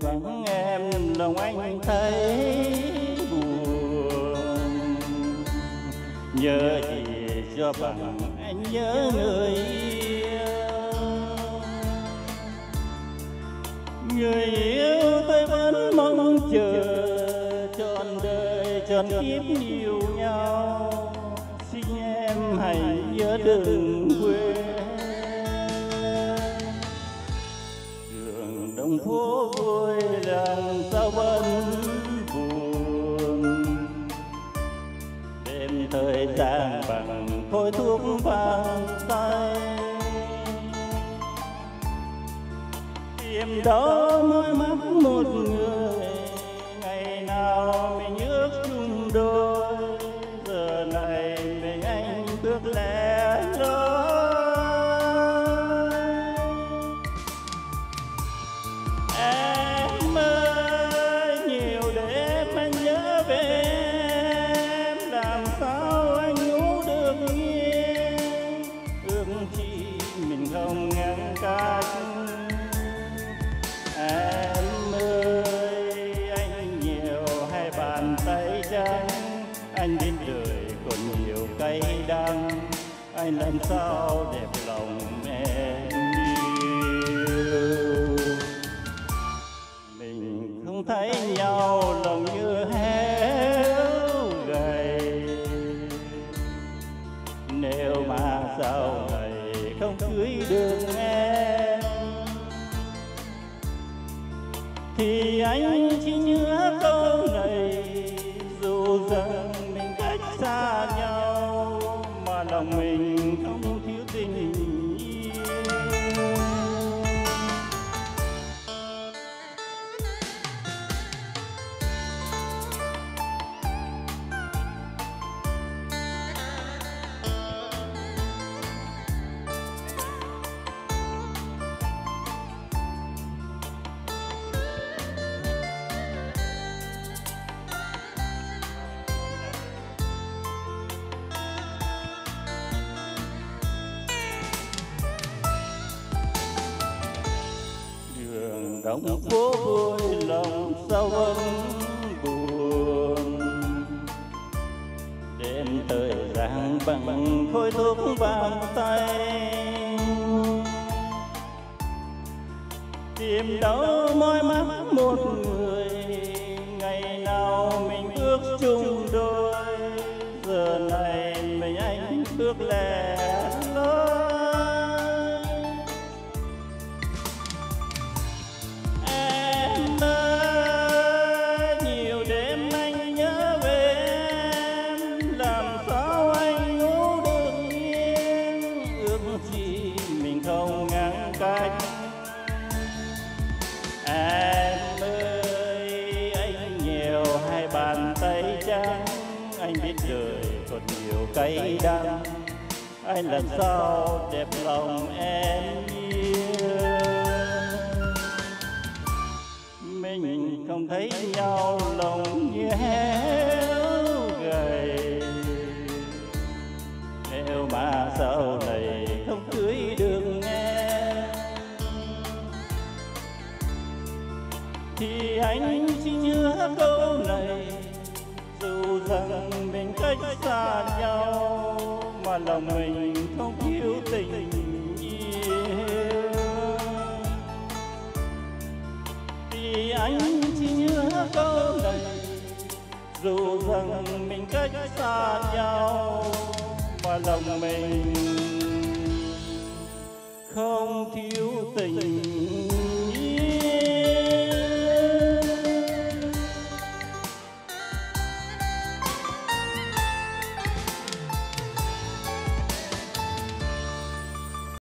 vắng em lòng anh thấy buồn. Nhớ gì cho bằng anh nhớ người yêu. Người yêu tôi vẫn mong chờ trọn đời, trọn kiếp yêu nhau. Xin em hãy nhớ đừng thời bằng thôi thuốc vàng tay. Tìm đó mới mắt một người, ngày nào mình ước chung đôi. Giờ này mình anh bước lẻ mình không ngăn cách. Em ơi, anh nhiều hai bàn tay trắng anh biết đời còn nhiều cay đắng. Anh làm sao đẹp lòng em yêu? Mình không thấy nhau lòng như héo gầy. Nếu mà sau này không cưới được em. Thì anh chỉ nhớ tôi Trong phố vui lòng sao ấm buồn đêm thời gian bằng khói thuốc bàn tay, tìm đâu môi mắt một người, ngày nào mình ước chung đôi, giờ này mình anh bước lẻ em ơi, anh nhiều hai bàn tay trắng. Anh biết đời còn nhiều cay đắng. Anh làm sao đẹp lòng em yêu? Mình không thấy nhau lòng như héo gầy. Nếu mà sao? Xa nhau, mà lòng mình không thiếu tình yêu. Thì anh chỉ nhớ câu này dù rằng mình cách xa nhau, mà lòng mình không thiếu tình